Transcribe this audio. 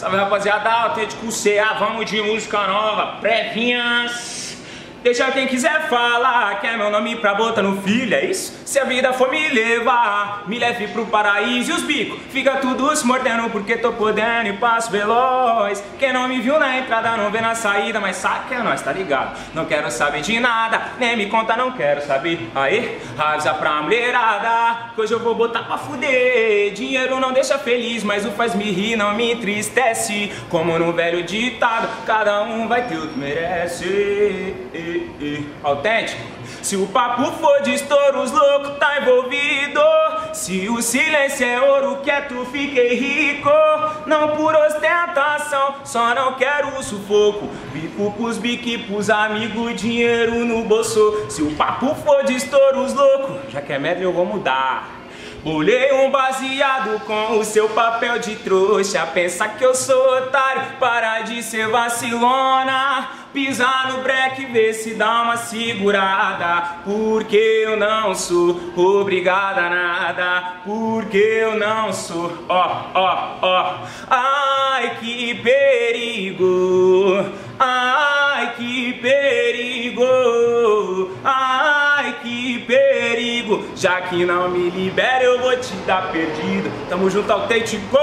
Salve rapaziada, autêntico CA, vamos de música nova, prévinhas. Deixa quem quiser falar que é meu nome pra botar no filho, é isso? Se a vida for me levar, me leve pro paraíso e os bicos Fica tudo se mordendo porque tô podendo e passo veloz. Quem não me viu na entrada não vê na saída, mas sabe que é nós, tá ligado? Não quero saber de nada, nem me conta, não quero saber. Aê, avisa pra mulherada, que hoje eu vou botar pra fuder. Dinheiro não deixa feliz, mas o faz me rir, não me entristece. Como no velho ditado, cada um vai ter o que merece autêntico. Se o papo for de estouro, os loucos tá envolvido. Se o silêncio é ouro, quieto fiquei rico. Não por ostentação, só não quero o sufoco. Bico pros bique pros amigos, dinheiro no bolso. Se o papo for de estouro, os loucos, já que é médio eu vou mudar. Bolei um baseado com o seu papel de trouxa. Pensa que eu sou otário, para de ser vacilona. Pisar no breque, ver se dá uma segurada. Porque eu não sou obrigada a nada. Porque eu não sou, ó, ó, ó. Ai que perigo. Ai que perigo. Ai que perigo Já que não me libera eu vou te dar perdido. Tamo junto autêntico